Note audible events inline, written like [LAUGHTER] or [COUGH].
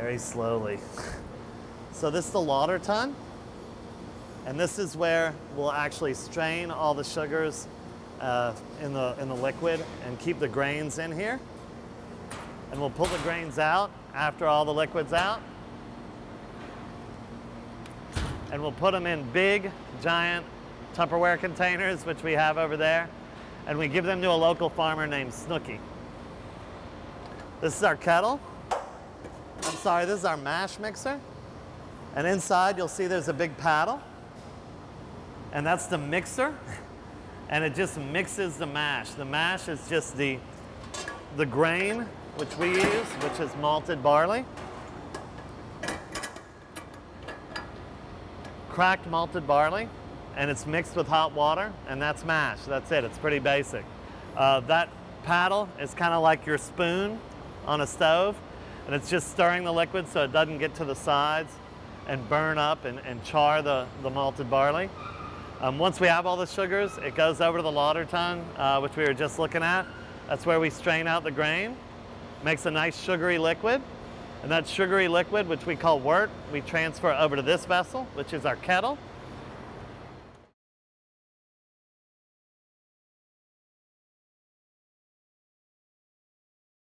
very slowly. [LAUGHS] So this is the lauter tun. And this is where we'll actually strain all the sugars uh, in, the, in the liquid and keep the grains in here. And we'll pull the grains out after all the liquid's out. And we'll put them in big, giant Tupperware containers, which we have over there. And we give them to a local farmer named Snooky. This is our kettle. I'm sorry, this is our mash mixer. And inside you'll see there's a big paddle. And that's the mixer. [LAUGHS] And it just mixes the mash. The mash is just the, the grain which we use, which is malted barley. Cracked malted barley, and it's mixed with hot water, and that's mash. That's it, it's pretty basic. Uh, that paddle is kind of like your spoon on a stove, and it's just stirring the liquid so it doesn't get to the sides and burn up and, and char the, the malted barley. Um, once we have all the sugars, it goes over to the lauter tun, uh, which we were just looking at. That's where we strain out the grain, makes a nice sugary liquid. And that sugary liquid, which we call wort, we transfer over to this vessel, which is our kettle.